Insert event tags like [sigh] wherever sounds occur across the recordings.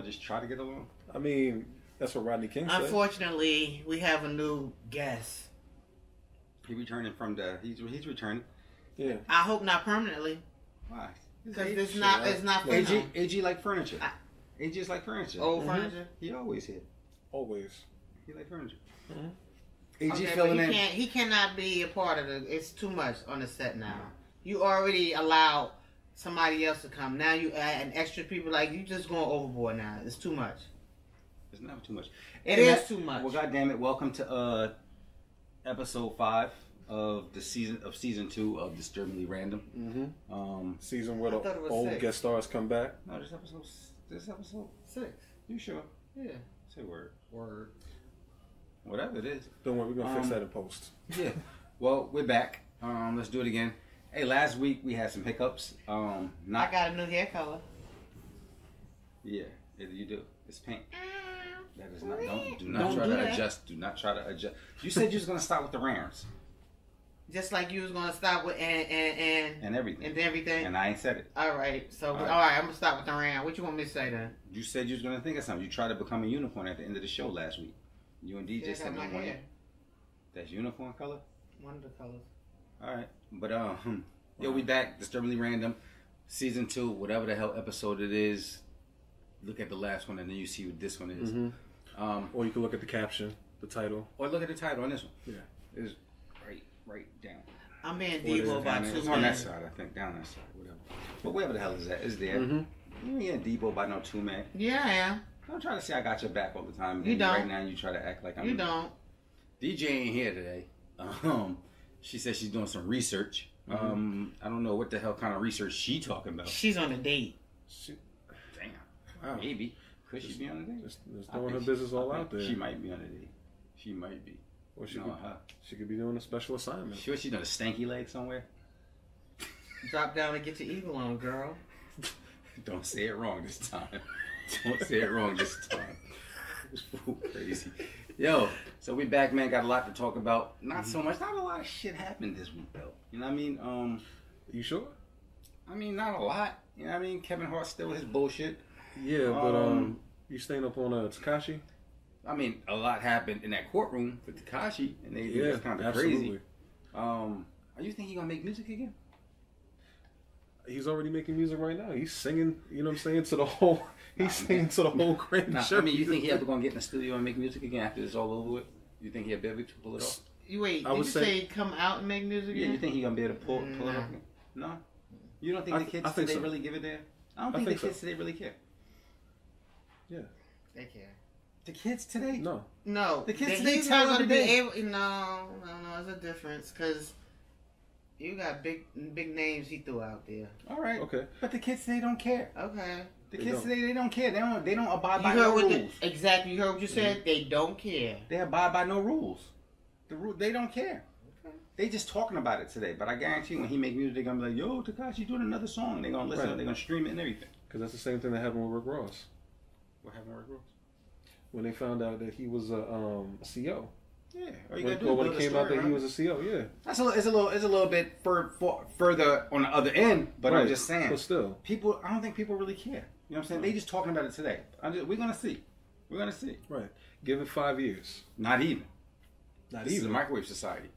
can we all just try to get along? I mean, that's what Rodney King said. Unfortunately, we have a new guest. He returning from the, he's he's returning. Yeah. I hope not permanently, Why? because it's not it's not for AG, him. AG like furniture. I- AG is like furniture. Old Mhm. furniture. He always here. Always. He like furniture. Mhm. AG Okay, filling he in. can't. He cannot be a part of it. It's too much on the set now. You already allowed somebody else to come. Now you add an extra people. Like you just going overboard now. It's too much. It's never too much. It Hey, is man, too much. Well, goddamn it! Welcome to uh, episode five of the season of season two of Disturbingly Random. Mm-hmm. Um, Season where I the thought it was old six. guest stars come back. no, this episode, this episode. Six. You sure? Yeah. Say word. Word. Whatever it is. Don't worry, we're gonna fix Um, that in post. Yeah. well, we're back. Um, let's do it again. Hey, last week we had some hiccups. Um, I not got a new hair color. yeah, you do. It's pink. That is not. Don't do not Don't try do to that. adjust. Do not try to adjust. You said you was gonna start with the Rams Just like you was gonna stop with and and and, and everything, and everything. and I ain't said it. all right. So All all right. right. I'm gonna stop with the round. What you want me to say then? You said you was gonna think of something. You tried to become a unicorn at the end of the show last week. You and DJ Yeah, I said my no one. That's unicorn color. One of the colors. All right, but um, yo, we back. Disturbingly random, season two, whatever the hell episode it is. Look at the last one, and then you see what this one is. hmm Um, Or you can look at the caption, the title. or look at the title on this one. Yeah. It's right, right down. I'm being What is Devo it? by Down two there. It's on that side, I think. Down that side, whatever. But wherever the hell is that, is there. Mm-hmm. You ain't Debo by no two man. Yeah, I am. Don't try to say I got your back all the time. You and don't. Right now, you try to act like I'm. You don't. DJ ain't here today. [laughs] Um, she says she's doing some research. Mm-hmm. Um, I don't know what the hell kind of research she talking about. She's on a date. She, Damn, wow. maybe could she be on a date? Just, just throwing her business she- all out there. She might be on a date. She might be. or she no, could, her. she could be doing a special assignment. Sure, she done a stanky leg somewhere. [laughs] Drop down and get your evil on, girl. [laughs] Don't say it wrong this time. [laughs] Don't say it wrong this time. This fool crazy. Yo, so we back, man. Got a lot to talk about. Not so much. Not a lot of shit happened this week, though. You know what I mean? Um, You sure? I mean, not a lot. You know what I mean? Kevin Hart still his bullshit. Yeah, but um, Um, you staying up on uh, Tekashi? I mean, a lot happened in that courtroom with Tekashi, and they Yeah, that's kind of crazy. Um, are you think he gonna make music again? He's already making music right now. He's singing. You know what I'm saying to the [laughs] whole. He's Nah, singing man. to the whole grand Nah, show. I mean, you think he ever gonna get in the studio and make music again after it's all over with? You think he'll be able to pull it off? You wait. I Did you would say- say come out and make music again? Yeah, again? you think he gonna be able to pull, pull it off? again? No, you don't think I the kids I think today so. really give it there? I don't I think, think the so. kids today really care. Yeah, they care. The kids today? No, No, The kids today he's tell not them gonna be able. No, no, no. There's a difference because you got big, big names he threw out there. All right, okay. but the kids today don't care. Okay. The They kids don't. today they don't care. They don't. They don't abide You by no rules. the, exactly. You heard what you said. Mm-hmm. They don't care. They abide by no rules. The rule they don't care. Okay. They just talking about it today. But I guarantee you, when he make music, they're gonna be like, "Yo, Tekashi doing another song." They're gonna listen. Right. They're gonna stream it and everything. because that's the same thing that happened with Rick Ross What happened with Rick Ross? when they found out that he was a um, CEO. Yeah, all you When, gotta do well, is when it a came out story that he was a CEO, yeah. That's a little, it's a little, it's a little bit fur, for, further on the other end. But I'm just saying, But still, people. I don't think people really care. You know what I'm saying? They just talking about it today. I'm just, we're gonna see. We're gonna see. right. Give it five years. Not even. Not This is a even. microwave society.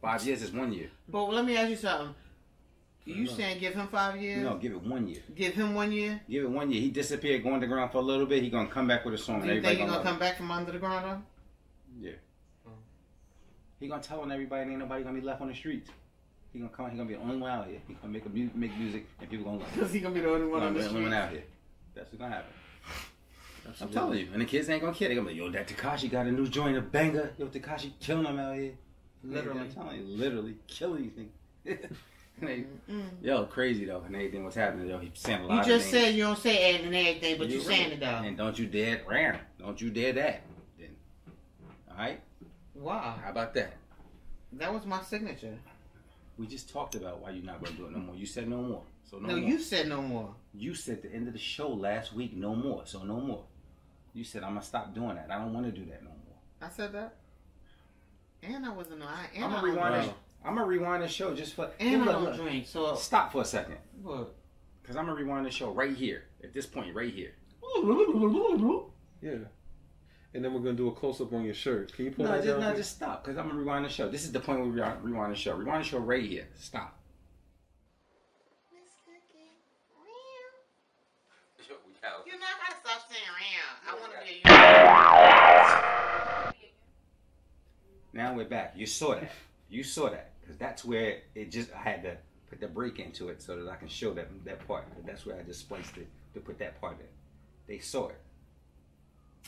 Five years is one year. But let me ask you something. You uh-huh. saying give him five years? No, give it one year. Give him one year? Give it one year. He disappeared, going to ground for a little bit. He gonna come back with a song. Do you think he's gonna gonna love come back from under the ground though? it. Yeah. Oh. He gonna tell on everybody. Ain't nobody gonna be left on the streets. He gonna come. He gonna be the only one out here. He gonna make a mu- make music, and people gonna love it. Because [laughs] he gonna be the only one on the Gonna be the only one street. out here. That's what's gonna happen. I'm telling you. And the kids ain't gonna care. They gonna be, like, yo, that Tekashi got a new joint, a banger. Yo, Tekashi killing them out here. Literally. I'm telling you, literally killing these things. [laughs] They- yo, crazy though, and everything what's happening. Yo, he's saying a You lot of just said you don't say and everything, but you You're saying it though. And don't you dare ram. Don't you dare that. Then, all right. Wow, How about that? that was my signature. We just talked about why you're not gonna do it no more. You said no more. So no, No, more. you said no more. You said the end of the show last week, no more. So no more. You said I'm gonna stop doing that. I don't want to do that no more. I said that. And I wasn't. I, and I'm I gonna don't rewind. drink. This, I'm gonna rewind the show just for. And I Look, don't look. drink. So Stop for a second, what? cause I'm gonna rewind the show right here at this point right here. Yeah. And then we're gonna do a close up on your shirt. Can you pull No, that just down? no, please? just stop, cause I'm gonna rewind the show. This is the point where we are- rewind the show. Rewind the show right here. Stop. You're not gonna stop saying around. I want to be a Now we're back. You saw that. You saw that, cause that's where it just I had to put the break into it so that I can show that that part. That's where I just spliced it to put that part in. They saw it.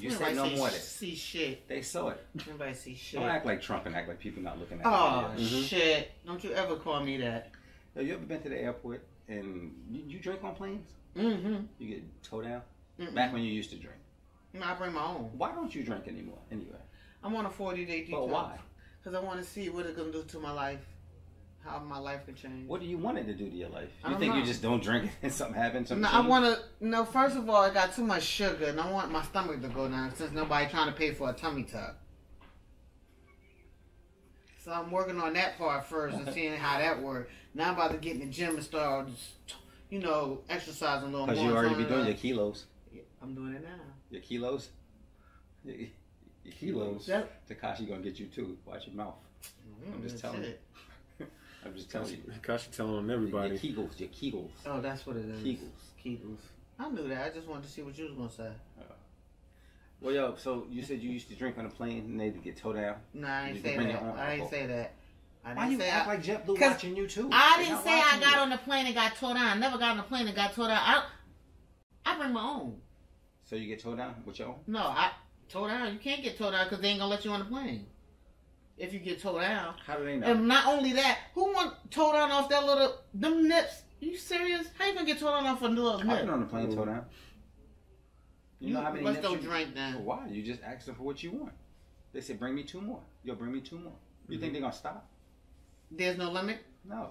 You said no more of that. See shit. They saw it. Nobody see shit. Don't act like Trump and act like people not looking at Oh you. Mhm. shit! Don't you ever call me that? Have you ever been to the airport and you, you drink on planes? Mm-hmm. You get towed down? Mm-mm. Back when you used to drink. No, I bring my own. Why don't you drink anymore? Anyway. I'm on a 40 day detox. But why? Because I want to see what it's gonna do to my life. How my life could change. What do you want it to do to your life? You think you just don't drink [laughs] and something happens? Something No, I want to. No, first of all, I got too much sugar, and I want my stomach to go down since nobody trying to pay for a tummy tuck. So I'm working on that part first and seeing how that works. Now I'm about to get in the gym and start, you know, exercising a little more. Because you already be doing that- your kilos. I'm doing it now. Your kilos? Your, your kilos. That- Tekashi gonna get you too. Watch your mouth. I'm just Mm, telling you. [laughs] I'm just telling you. Tekashi telling on Your everybody. kegels, your kegels. Oh, that's what it is. Kegels. Kegels. I knew that. I just wanted to see what you was gonna say. Well, yo, so you said you used to drink on a plane and they to get towed down. No, I didn't say that. I alcohol. say that. I Why didn't you say act I, like JetBlue watching you too? I didn't say I got you. on the plane and got towed down. I never got on the plane and got towed down. I, I bring my own. So you get towed down with your own? No, I towed down. You can't get towed down because they ain't gonna let you on the plane. If you get towed down, How do they know? and not only that, who want towed down off that little them nips? you serious? How you gonna get towed down off a little I've been on the plane towed down. You know how many Let's nips go you- drink then. Why? You just ask them for what you want. They said, bring me two more. Yo, bring me two more. You think mm-hmm. they're gonna stop? There's no limit. No.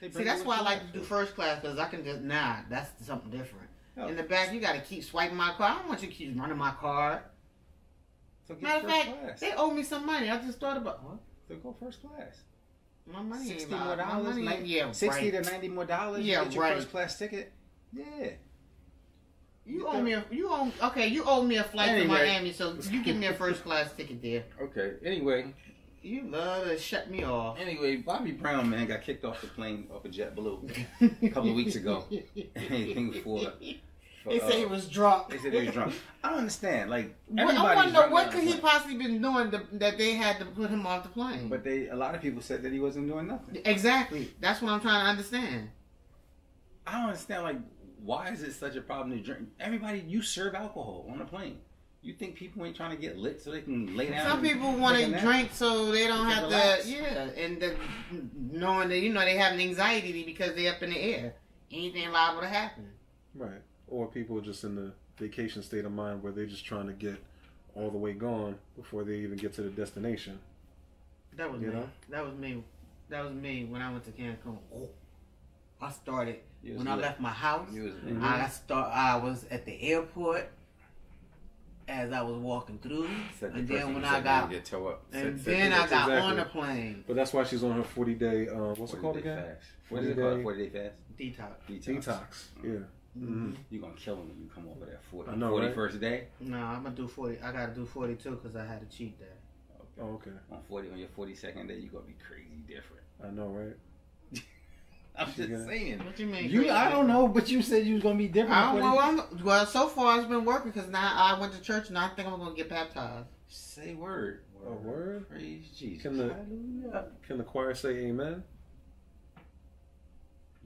See, that's why I like to do first class because I can just nah. That's something different. Yeah. In the back, you got to keep swiping my card. I don't want you to keep running my card. So get Matter of fact, class. they owe me some money. I just thought about what? So go first class. My money ain't Sixty about- more my dollars. money ain't- yeah, Sixty right. to ninety more dollars. Yeah, you get your right. first class ticket. Yeah. You owe me a you owe okay. You owe me a flight to Miami, so you give me a first class ticket there. Okay. Anyway, You love to shut me off. anyway, Bobby Brown man got kicked off the plane off of JetBlue a couple of weeks ago. [laughs] [laughs] Anything for. for, They say he uh, was drunk. They said he was drunk. I don't understand. Like I everybody's want to know drunk what could he possibly been doing to, that they had to put him off the plane. But they, a lot of people said that he wasn't doing nothing. exactly, that's what I'm trying to understand. I don't understand. Like, why is it such a problem to drink? Everybody, you serve alcohol on a plane. You think people ain't trying to get lit so they can lay down? Some people want to drink so they don't have relax. to, yeah, and the, knowing that you know they have an anxiety because they up in the air. Anything liable to happen. Right. Or people just in the vacation state of mind where they're just trying to get all the way gone before they even get to the destination. That was You me. know? That was me. That was me when I went to Cancun. I started You was when I left my house. Was. I start. I was at the airport as I was walking through, Said and person then when I got, get toe up. and Said- said then that- I got exactly- on the plane. But that's why she's on her 40 day, uh, what's it called day again? Fast. What is it 40 called? day- 40 day fast? Detox. Detox. Detox. Yeah. Mm-hmm. Mhm. You're going to kill him when you come over that 40. I know, 41st day? No, I'm gonna do forty. I gotta do forty-two because I had a cheat day. Oh, okay. On 40, on your 42nd day, you're going to be crazy different. I know, right? I'm just Yeah. saying. What you mean? You. I don't know, but you said you was going to be different. I don't know. I'm, well, so far it's been working because now I went to church and I think I'm gonna get baptized. Say word. A word? Praise Jesus. Can the- Hallelujah. Can the choir say amen?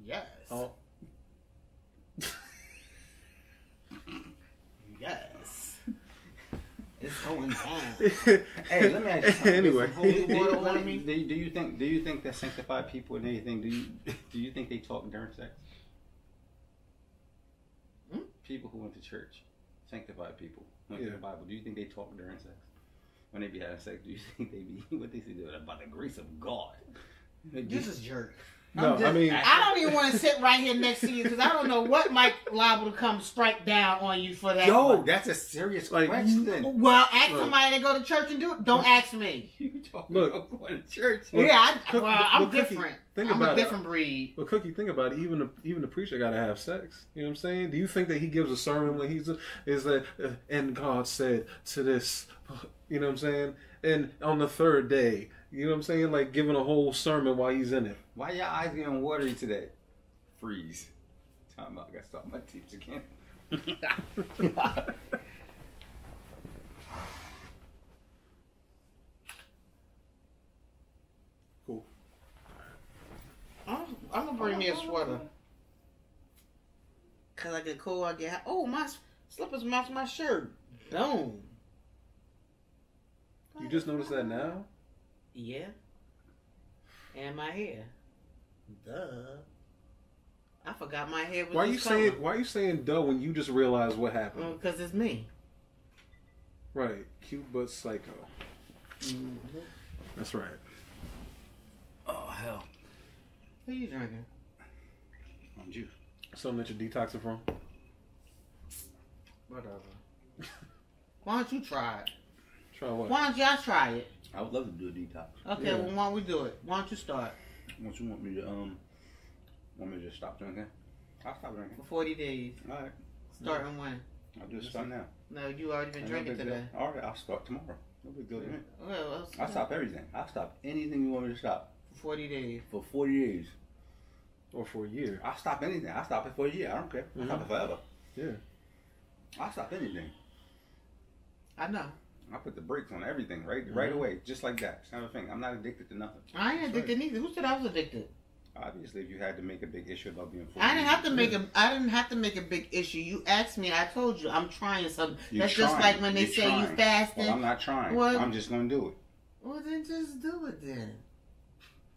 Yes. Oh, Yes. It's going [laughs] down. Hey, let me ask you something. Anyway. Do you, do, you, Water let on me- me? do you- do you think do you think that sanctified people and anything do you do you think they talk during sex? Hmm? People who went to church, sanctified people who went to Yeah. the Bible. Do you think they talk during sex? When they be having sex, do you [laughs] think they be what they say do about the grace of God? They This be- is jerk. No, I'm just- I mean, I don't even want to sit right here next to you because I don't know what Mike liable to come strike down on you for that. Yo, one. that's a serious Like- question. well, ask Look. somebody to go to church and do it. Don't ask me. [laughs] You talking Look. about going to church? Look, yeah, I, Cook- well, I'm look, Cookie, different. think I'm a about it. different breed. But Cookie, think about it. Even the even the preacher got to have sex. You know what I'm saying? Do you think that he gives a sermon when he's is that uh, and God said to this? You know what I'm saying? And on the third day, you know what I'm saying? Like giving a whole sermon while he's in it. Why your eyes getting watery today? Freeze. Time out. I gotta stop my teeth again. [laughs] Cool. I'm, I'm gonna bring me a sweater. Cause I get cold, I get hot. Oh, my slippers match my shirt. Boom. You just noticed that now? Yeah. And my hair. Duh. I forgot my hair was Why you this saying color. Why you saying duh when you just realized what happened? Oh, Cause it's me. Right, cute but psycho. Mm-hmm. That's right. Oh hell. What are you drinking? On juice. Something that you're detoxing from. Whatever. [laughs] Why don't you try it? Try what? Why don't y'all try it? I would love to do a detox. Okay, Yeah. well, why don't we do it? Why don't you start Once you want me to um want me to just stop drinking? I'll stop drinking. for 40 days? Alright. Starting when? I'll just start now. No, you already been Ain't no drinking big deal. today. Alright, I'll start tomorrow. No big deal to me. Well, I'll I'll stop everything. I'll stop anything you want me to stop. for 40 days. For 40 days. Or for a year. I'll stop anything. I'll stop it for a year. I don't care. I'll stop it forever. Yeah. I'll stop anything. I know. I put the brakes on everything right right Mhm. away, just like that. It's not a thing. I'm not addicted to nothing. I ain't That's addicted neither. Who said I was addicted? Obviously, if you had to make a big issue about being 40, I didn't have to make a. I didn't have to make a big issue. You asked me. I told you I'm trying something. You're That's just like when they You're say trying. you fasting. Well, I'm not trying. Well- I'm just gonna do it. well, then just do it then.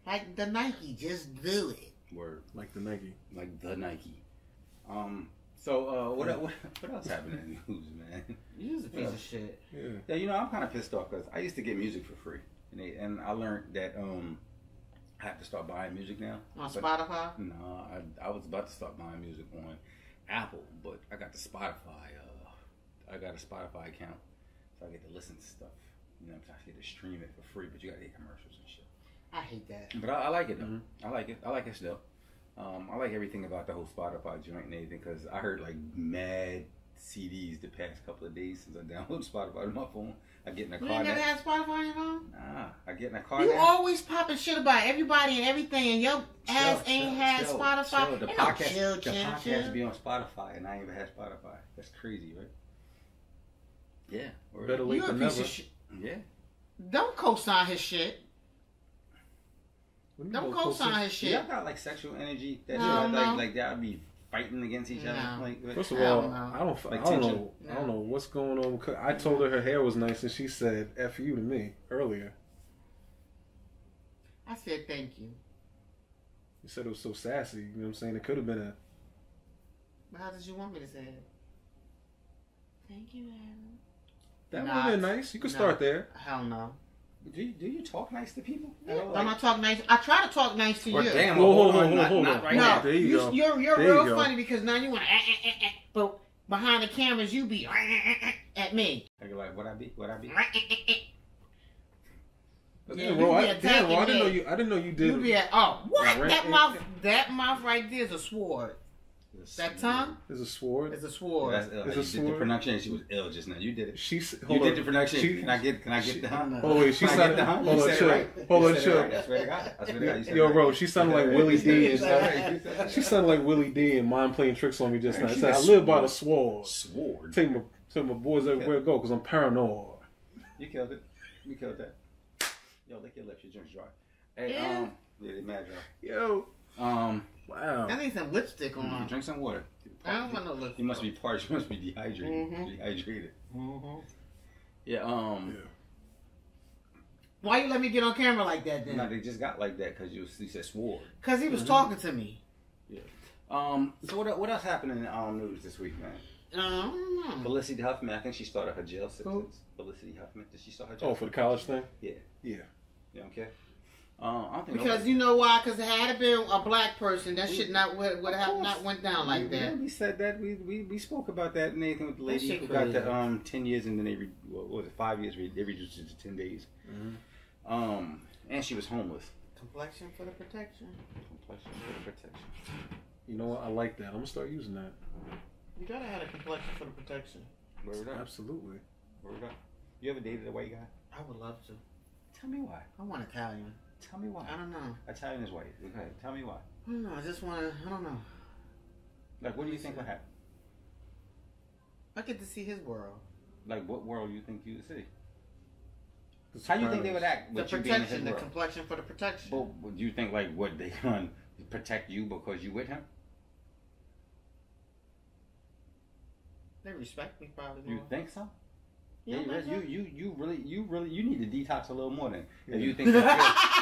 Like the Nike, just do it. Word Like the Nike. like the Nike. Um. So uh, what what what else happened in the news, man? You just a piece of shit. Yeah. Yeah, you know I'm kind of pissed off because I used to get music for free, and they, and I learned that um I have to start buying music now. On But- Spotify. No, I, I was about to start buying music on Apple, but I got the Spotify. Uh, I got a Spotify account, so I get to listen to stuff. You know, I get to stream it for free, but you got to get commercials and shit. I hate that. But I, I like it though. Mhm. I like it. I like it still. Um, I like everything about the whole Spotify joint and everything because I heard like mad CDs the past couple of days since I [laughs] downloaded Spotify to my phone. I get in the You car ain't never now. had Spotify on your phone. Nah, I get in the car You now. always popping shit about everybody and everything, and your ass Chill, ain't chill, had chill, Spotify. chill. The Ain't no podcast, chill, the chill, podcast chill. be on Spotify, and I ain't even had Spotify. That's crazy, right? Yeah. Word. Better late You a than never. of. Yeah. Don't co-sign his shit. What do you Don't know, co-sign Coach? his shit. Y'all got like sexual energy that No, y'all, like no. like y'all be fighting against each other. No. Like, First of I all, don't know. I don't, Like I don't tension? know, I don't know what's going on. with I told her her hair was nice, and she said "f you" to me earlier. I said thank you. You said it was so sassy. You know what I'm saying? It could have been a. But how did you want me to say it? Thank you, Adam. That would have been nice. You could no. start there. Hell no. Do you, do you talk nice to people? Yeah, Or, Don't I talk nice? I try to talk nice to or you. damn, Whoa, hold whoa, on, whoa, not, hold not on. right no, now. There you you, go. you're you're There real go. funny because now you want to, eh, eh, eh, eh, but behind the cameras you be eh, eh, eh, at me. Like, like, what I be? What I be? Eh, eh, eh, eh. Yeah, Damn, bro, I, attacking damn, bro, I didn't know you. I didn't know you did. You be at oh what Right. that mouth that mouth right there is a sword. That tongue There's a sword. is a Yeah, sword. that's ill. It's You a did the sword. pronunciation was ill just now. You did it. She. You Hold did on. the pronunciation. She- can I get? Can I get she- the huh? Oh wait, she Can I get sounded. the huh? Hold on, chill. right. Hold on, chill. right. I swear to God. I swear to God. Yo, bro, she sounded like Willie. D and said it stuff. right. You said it right. She sounded like Willie D and mind playing tricks on me just now. Man, She she said, "I live by the sword. sword. Sword. Take my, tell my boys everywhere to go because I'm paranoid." You killed it. You killed that. Yo, lick your lips. Your drink's dry. Hey, um, yeah, they mad dry. Yo, Um, wow. I need some lipstick you on. drink some water. I don't want no lipstick. You must be parched. You must be dehydrated. Mhm. Dehydrated. hmm Yeah. Um. Yeah. Why you let me get on camera like that then? No, they just got like that because you, you said sword. Because he was Mhm. talking to me. Yeah. Um. So what what else happened in the um, news this week, man? I don't know. Felicity Huffman. I think she started her jail sentence. Felicity Huffman. Did she start her jail? Oh, for the college thing? Yeah. Yeah. You don't care. Uh, don't think Because you know why? Because it had it been a black person, that We- shit not would, would have course. not went down we, like that. We said that. We, we we spoke about that and anything with the lady who got the um ten years and then they re, what was it five years? They reduced it to ten days. Mhm. Um, and she was homeless. Complexion for the protection. Complexion for the protection. You know what? I like that. I'm gonna start using that. You gotta have a complexion for the protection. Word up. Absolutely. Word up. You ever dated a white guy? I would love to. Tell me why. I want Italian. Tell me why. I don't know. Italian is white. Okay. Tell me why. I don't know. I just want to. I don't know. Like, what do you think would happen? I get to see his world. Like, what world you think you would see? The How do you think they would Sopranos. act The with you being in his protection. The world? complexion for the protection. But would you think like what they [laughs] gonna protect you because you with him? They respect me probably You more. think so? You Yeah, don't you, you you really you really you need to detox a little more then. Yeah. If you think that [laughs]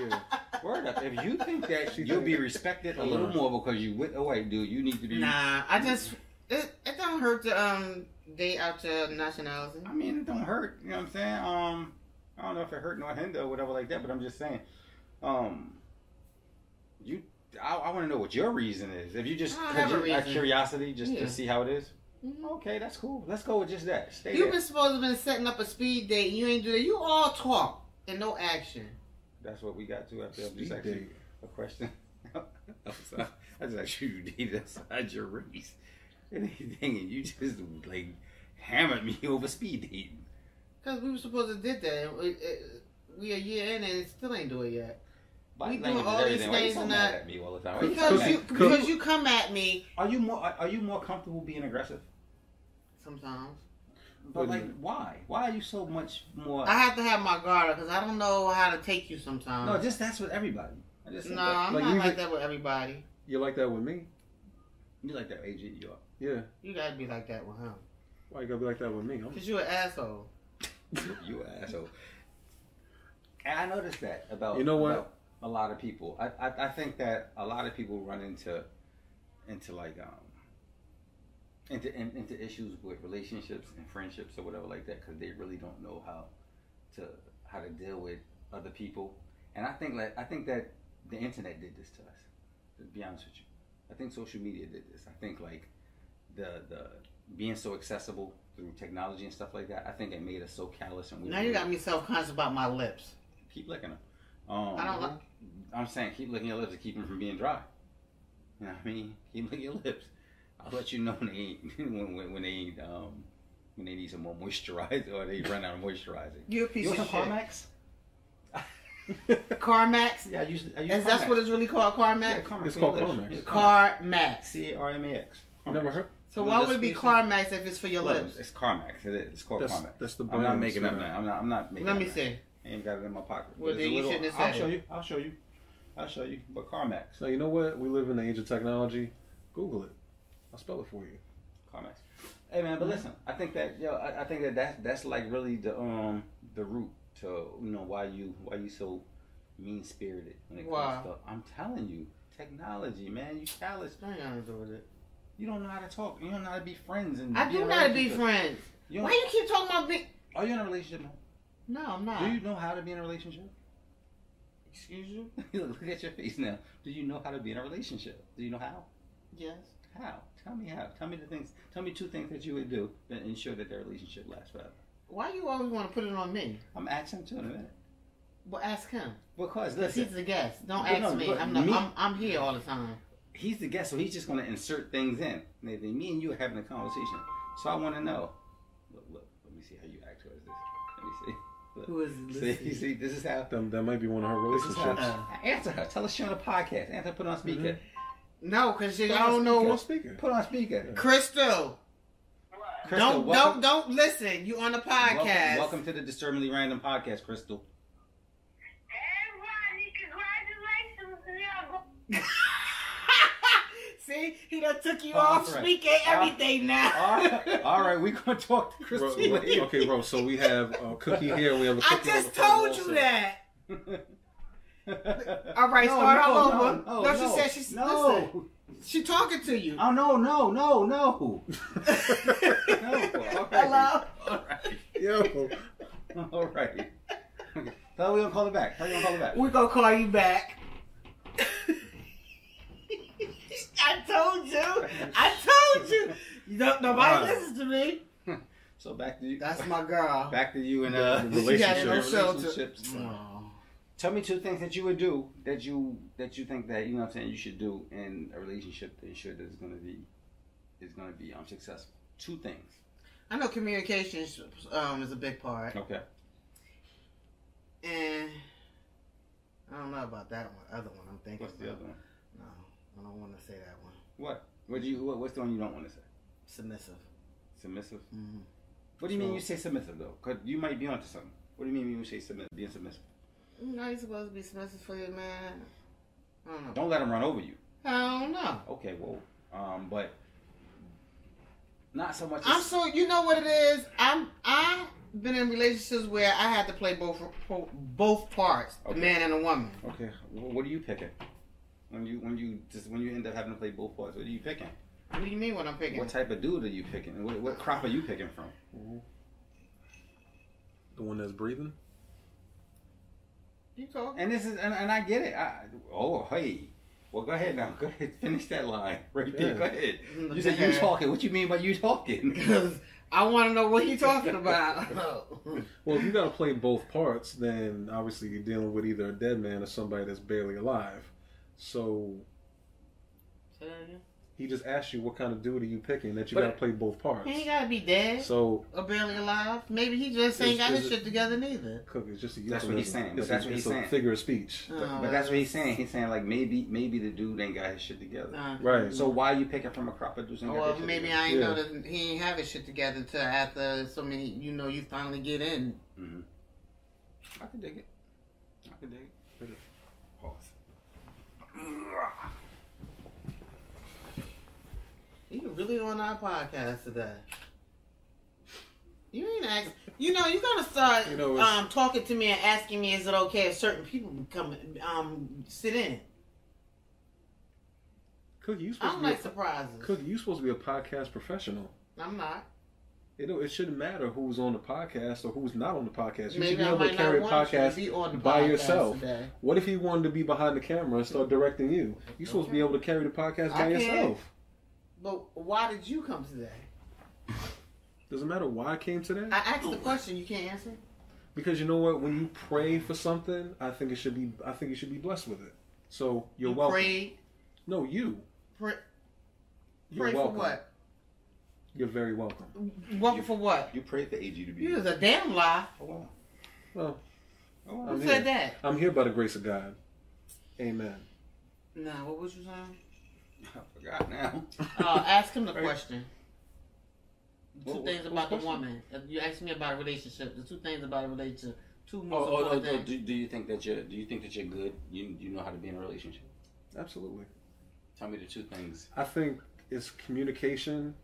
Yeah. word up, if you think that you'll be respected a little more because you with a white dude, you need to be. Nah, I just it, it don't hurt to um date out your nationality. I mean, it don't hurt. You know what I'm saying? Um, I don't know if it hurt nor hinder or whatever like that, but I'm just saying. Um, you, I, I want to know what your reason is. If you just I don't 'cause have you- out curiosity, just Yeah. to see how it is. Mhm. Okay, that's cool. Let's go with just that. Stay You've there. been supposed to have been setting up a speed date. You ain't do that. You all talk and no action. That's what we got to after I'm just Speed asking date. a question. [laughs] I was- I just asked you [laughs] to date outside your race. Anything, and you just like hammered me [laughs] over speed dating. Cause we were supposed to did that. and We, it, we a year in and it still ain't do it yet. Body We doing all these you things so and mad that- at me all the time? Why you Because you because you come at me Are you more? Are are you more comfortable being aggressive? sometimes. But like, you- why? Why are you so much more? I have to have my guard because I don't know how to take you sometimes. no, just that's with everybody. I just no, that- I'm Like, not you like that with everybody. You like that with me? you like that AG you are. Yeah. You gotta be like that with him. Why you gotta be like that with me? Cause you an asshole. [laughs] you an asshole. And I noticed that about You know what? a lot of people. I, I I think that a lot of people run into into like um into in, into issues with relationships and friendships or whatever like that because they really don't know how to how to deal with other people. And I think like I think that the internet did this to us. To be honest with you, I think social media did this. I think like the the being so accessible through technology and stuff like that. I think it made us so callous and we Now you got me self conscious about my lips. keep licking them. Um, I don't like. I'm saying keep licking your lips to keep them from being dry. You know what I mean? Keep licking your lips. I'll let you know when they ain't [laughs] when, when, when they ain't um when they need some more moisturizer or they run out of moisturizing. You a piece You of want shit. some Carmex? [laughs] Carmax. Yeah, I use I use Is that's what it's really called, Carmax? Yeah, Carmex. It's called Yeah, Carmex. yeah, Carmax. C A R M A X. Never heard? So why would it be Carmax if it's for your Look, lips? It's Carmex. It is. It's called That's, Carmex. that's the I'm not making up so- now. I'm not. I'm not making. Let me now. see. I ain't got it in my pocket. Well, then you little- shouldn't have I'll show you. I'll show you. I'll show you. But Carmex. So you know what? We live in the age of technology. Google it. I'll spell it for you. Carmex. Hey man, but listen, I think that yo, I, I think that that's that's like really the um the root to you know why you why you so mean spirited when it comes Why? to. I'm telling you, technology, man. You callous. I ain't to do with it. You don't know how to talk. You don't know how to be friends. And I do know how to be friends. You Why you keep talking about me? are you in a relationship? now? No, I'm not. Do you know how to be in a relationship? Excuse you? [laughs] Look at your face now. Do you know how to be in a relationship? Do you know how? Yes. How? Tell me how. Tell me the things. Tell me two things that you would do that ensure that their relationship lasts forever. Why do you always want to put it on me? I'm asking too in a minute. Well, ask him. Because Because listen, he's the guest. Don't ask no, me. I'm, not, me- I'm I'm here all the time. he's the guest, so he's just going to insert things in. Maybe me and you are having a conversation, so I want to know. Look, look. Let me see how you act towards this. Let me see. Who is See, see, this is how. That, that might be one of her This is how. relationships. Answer her. Tell her she on a podcast. Answer. Put on speaker. Mm-hmm. No, because I don't speaker. know. Who's speaking? Put on speaker. Crystal, Crystal, don't welcome, don't don't listen. You on the podcast? Welcome, welcome to the Disturbingly Random podcast, Crystal. Hey, Ronnie, congratulations. [laughs] See, he done took you Oh, off that's right. speaking everything now. [laughs] All right, all right, we gonna talk to Crystal ro- later. okay, Ro. So we have a cookie here. We have a I cookie. just on the front told also. you that. [laughs] All right, No, start no, all no, over. No, No, no, she said she's no. listen. She talking to you. Oh no, no, no, no. [laughs] no. All right. Hello. All right. Yo. All right. Okay. So we gonna call it back? How you gonna call it back? We're gonna call you back. [laughs] I told you. I [laughs] told you. You don't, nobody Alright. listens to me. So back to you. That's my girl. Back to you and uh, The relationship. relationships. No. Tell me two things that you would do that you that you think that you know what I'm saying you should do in a relationship to ensure that it's gonna be is gonna be um successful. Two things. I know communication um, is a big part, Okay. and I don't know about that one. Other one I'm thinking. What's the about. other one? No, I don't want to say that one. What? What do you? What, what's the one you don't want to say? Submissive. Submissive. Mm-hmm. What do you mean you say submissive though? Cause you might be onto something. What do you mean when you say submissive? Being submissive. You know you're supposed to be submissive for your man. I don't know. Don't let him run over you. I don't know. Okay, well, um, but not so much. I'm so you know what it is. I'm I've been in relationships where I had to play both both parts, Okay. the man and the woman. Okay, wh- what are you picking? When you when you just when you end up having to play both parts, what are you picking? What do you mean what I'm picking? What type of dude are you picking? What, what crop are you picking from? The one that's breathing. You talking? And this is and, and I get it. I, oh hey, well go ahead now. Go ahead, [laughs] finish that line [laughs] right there. Yeah. Go ahead. Mm, You said you talking. What you mean by you talking? [laughs] Because I want to know what you talking about. Well, if you got to play both parts, then obviously you're dealing with either a dead man or somebody that's barely alive. So he just asked you what kind of dude are you picking that you But- got to play both parts. he ain't gotta be dead So or barely alive. Maybe he just ain't got his shit together neither. Cook is just a That's what he's saying, but that's what he's saying. figure of speech. Oh, but that's what he's saying. He's saying like maybe maybe the dude ain't got his shit together. Uh, Right. So why are you picking from a crop of dudes? who got Well, shit maybe together? I ain't Yeah. know that he ain't have his shit together until after so many. You know, you finally get in. Mhm. I can dig it. I can dig it. Pause. You really on our podcast today? You ain't ask. You know, you gotta start You know, um, talking to me and asking me, is it okay if certain people come um, sit in? Cookie, you I supposed don't to be like a, surprises. Cookie, you supposed to be a podcast professional. I'm not. It don't, it shouldn't matter who's on the podcast or who's not on the podcast. You Maybe should be able to carry a you podcast on by podcast yourself. today. What if he wanted to be behind the camera and start directing you? You're supposed to be able to carry the podcast by yourself. But why did you come today? Doesn't matter why I came today. I asked the question. You can't answer. Because you know what? When you pray for something, I think it should be. I think you should be blessed with it. So you're you welcome. prayed. No, you. Pray, You're pray for welcome. what? You're very welcome. Welcome for what? You prayed for AG to be. You was a damn lie. Oh wow. Well, Oh wow. Who I'm said here. that? I'm here by the grace of God. Amen. No, what was you saying? I forgot now. Uh, ask him the Right. question. The two What- things about the woman. If You asked me about a relationship. The two things about a relationship. Two most oh, oh, important oh, things. do, do you think that you're do you think that you're good? You you know how to be in a relationship? Absolutely. Tell me the two things. I think it's communication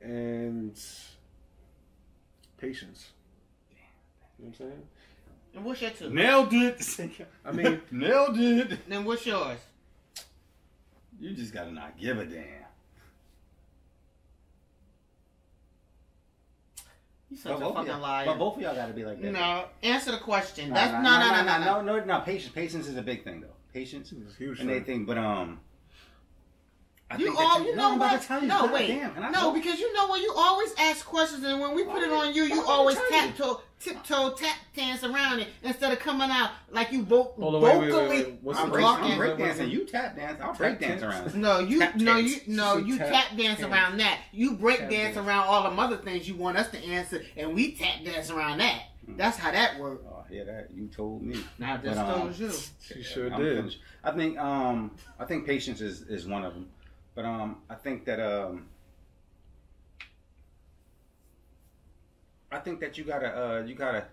and patience. You know what I'm saying? And what's your two? Nailed it. I mean, [laughs] nailed it. Then what's yours? You just gotta not give a damn. You such But a fucking liar. but both of y'all gotta be like that. no, answer the question. Nah, That's nah, no, nah, no, nah, no, no, no. no, no, no. Patience, patience is a big thing though. Patience it's a huge and thing. everything, but um. I You think all, that you no, know I'm about what? to tell you. no, God wait. damn, and I no, know- because you know what? You always ask questions, and when we put it on you, you I'm about to always tell you. tiptoe, tiptoe, tap dance around it instead of coming out like you vo- Hold on, wait, wait, wait, wait. What's I'm break, talking? I'm break Wait, wait, dancing. You tap dance. I'll break dance dance? around. No, you Tap no you no you tap tap dance dance. around that. You break Tap dance dance. around all them other things you want us to answer, and we tap dance around that. Hmm. That's how that works. Oh, yeah, that you told me. Now I just But, um, told you. She sure I'm did. finished. I think um I think patience is is one of them, but um I think that um I think that you gotta uh you gotta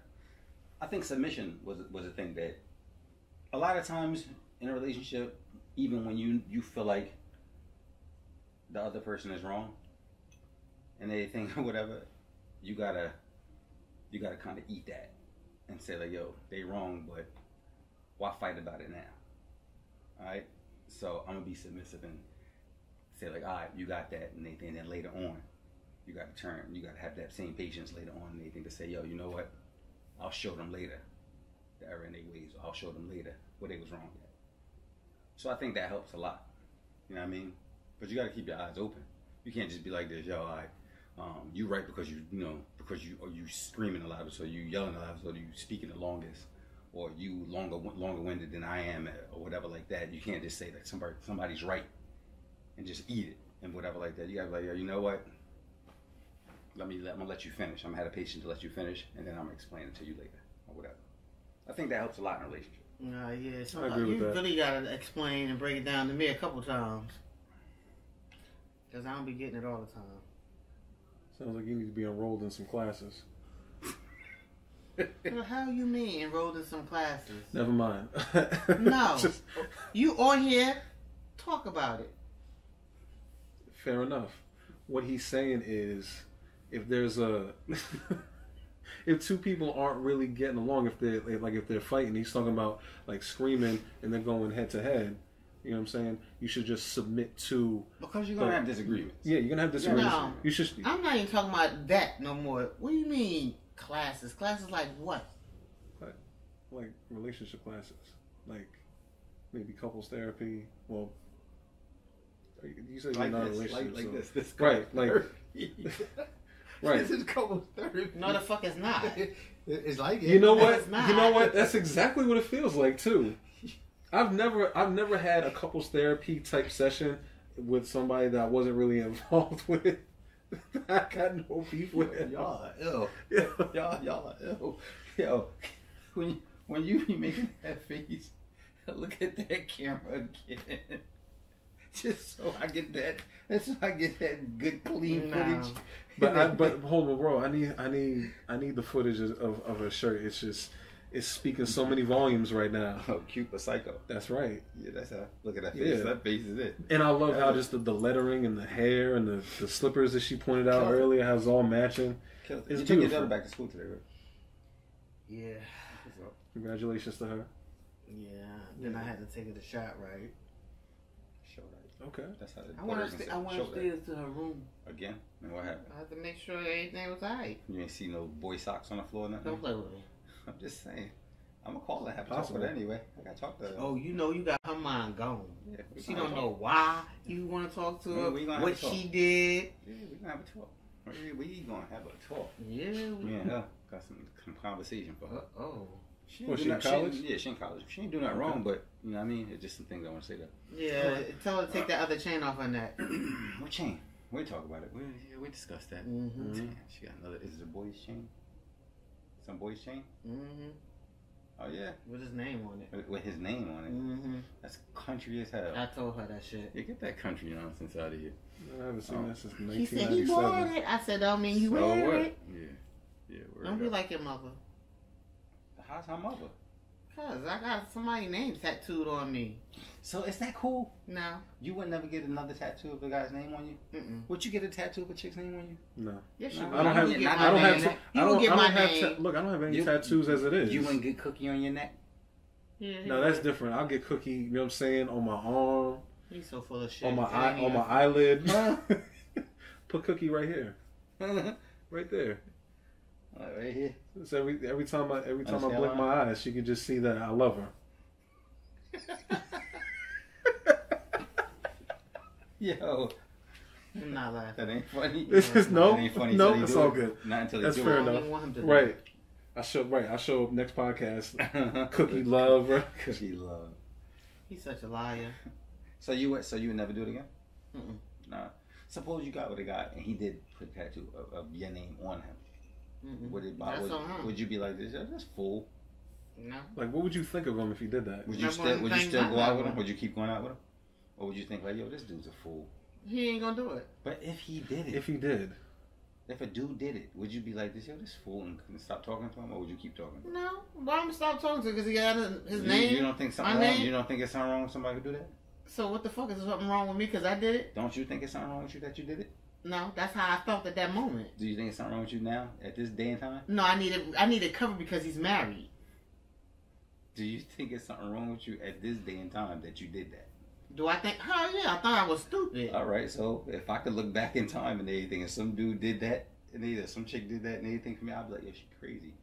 I think submission was was a thing that a lot of times in a relationship, even when you you feel like the other person is wrong and they think [laughs] whatever, you gotta you gotta kind of eat that and say like, yo, they wrong, but why fight about it now? All right. So I'm gonna be submissive and say like, all right, you got that, and they and then later on, you got to turn. You got to have that same patience later on, and they think to say, yo, you know what? I'll show them later the error in their ways. I'll show them later what they was wrong at. So I think that helps a lot. You know what I mean? But you got to keep your eyes open. You can't just be like this, yo. I, um, you right because you, you know, because you or you screaming the loudest, or you yelling the loudest, or you speaking the longest, or you longer longer winded than I am, or whatever like that. You can't just say that somebody somebody's right and just eat it and whatever like that. You got to be like, yo, you know what? Let me let, I'm gonna let you finish. I'm gonna have a patient to let you finish, and then I'm gonna explain it to you later or whatever. I think that helps a lot in a relationship. Uh, yeah, so I agree with you that. really gotta explain and break it down to me a couple times. Cause I don't be getting it all the time. Sounds like you need to be enrolled in some classes. [laughs] Well, how you mean enrolled in some classes? Never mind. [laughs] No. Just- You on here, talk about it. Fair enough. What he's saying is, if there's a, [laughs] if two people aren't really getting along, if they're eh, like if they're fighting, he's talking about like screaming and they're going head to head. You know what I'm saying? You should just submit to. Because you're gonna But- have disagreements. Yeah, you're gonna have disagreements. No. You should. I'm not even talking about that no more. What do you mean classes? Classes like what? like relationship classes, like maybe couples therapy. Well, you Like not this, relationship, like, so- this, this Right, like- right. This is couples therapy. No, the fuck it's not. It's like it. You know what? not. You know what? That's exactly what it feels like too. I've never, I've never had a couples therapy type session with somebody that I wasn't really [laughs] involved with. I got no beef with. Y'all are ill. Yeah. Y'all, y'all are ill. Yo, when you, when you be making that face, [laughs] look at that camera again. [laughs] Just so I get that, that's so I get that good clean No. footage. But I, [laughs] but hold on, bro. I need, I need, I need the footage of, of her shirt. It's just, it's speaking so many volumes right now. [laughs] oh, cute but psycho. That's right. Yeah, that's how. Look at that face. Yeah. That face is it. And I love how just the, the lettering and the hair and the, the slippers that she pointed out Kill it. earlier has all matching. Kill. It's you took your beautiful. daughter back to school today, right? Yeah, Congratulations to her. yeah. Then I had to take it a shot, right? Show that. Okay. That's how the I went Puerto Rican upstairs, I went show that. upstairs to her room. Again? And what happened? I had to make sure everything was alright. You ain't see no boy socks on the floor or nothing? Don't play with me. [laughs] I'm just saying. I'm gonna call her. Have a talk Possible. with her anyway. I gotta talk to her. Oh, you know you got her mind gone. yeah, She don't talk. know why you want to talk to her, we gonna have what talk. she did. Yeah, we gonna have a talk. We, we gonna have a talk. Yeah. we- Me and her got some, some conversation for her. Uh oh. She Was do she in not- college? yeah, she in college. She ain't doing nothing Okay. wrong, but you know what I mean. It's just some things I want to say to her. Yeah. Tell her to take that other chain off her that. [clears throat] what chain? We talk about it. We yeah, we discussed that. Mm-hmm. Damn, She got another. Is it a boy's chain? Some boy's chain? Mm-hmm. Oh yeah, With his name on it. with, with his name on it. Mm-hmm. That's country as hell. I told her that shit. Yeah, get that country nonsense out of here. I haven't seen Oh. that since 1997. He said he wore 1997. it. I said, don't mean you So wear what? it. Yeah, yeah. word Don't be like your mother. How's her mother? Cause I got somebody's name tattooed on me. So is that cool? No. You would never get another tattoo of a guy's name on you? Mm-mm. Would you get a tattoo of a chick's name on you? No, Yes, you No, will. I don't You have. get my I don't have. I don't. get my have. name. Look, I don't have any You- tattoos as it is. You wouldn't get cookie on your neck? Yeah, no, that's different. I'll get cookie. You know what I'm saying? On my arm, He's so full of shit. on my eye, on my eyelid. [laughs] [laughs] Put cookie right here, [laughs] right there. Right here. So every every time I every time I Understand blink my eyes, she can just see that I love her. [laughs] Yo, I'm not laughing. that ain't funny. [laughs] This is no, ain't funny no. It's all it. good. Not until That's fair it. Enough. even want him to Right. it. I show right. I show up next podcast. [laughs] Cookie love. Right? Cookie love. He's such a liar. So you would, so you would never do it again? Mm-mm. Nah. Suppose you got with a guy and he did put a tattoo of, of your name on him. Mm-mm. Would it? That's Would, would you be like this? "Yeah, That's fool. No. Like, what would you think of him if he did that? Would you That's still? Would you still go out with him? Would you keep going out with him? Or would you think like, yo, this dude's a fool? He ain't gonna do it. But if he did it, If he did, if a dude did it, would you be like this? Yo, this fool, and, and stop talking to him, or would you keep talking? No. Why I'm gonna stop talking to him? Because he got his You- name? You don't think something my wrong? name? You don't think it's something wrong with somebody who do that? So what the fuck is something wrong with me because I did it? Don't you think it's something wrong with you that you did it? No, that's how I felt at that moment. Do you think something wrong with you now at this day and time? No, I needed I needed cover because he's married. Do you think it's something wrong with you at this day and time that you did that? Do I think? Hell yeah! I thought I was stupid. All right, so if I could look back in time and anything, and some dude did that, and either some chick did that and anything for me, I'd be like, yo, she crazy.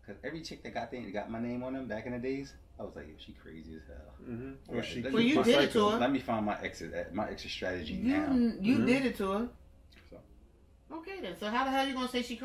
Because every chick that got there and got my name on them back in the days, I was like, yo, she crazy as hell. Mm-hmm. Well, right, she, well you did cycle. it to her. Let me find my exit, my exit strategy you, now. You mm-hmm. did it to her. Okay then. So how the hell are you gonna say she?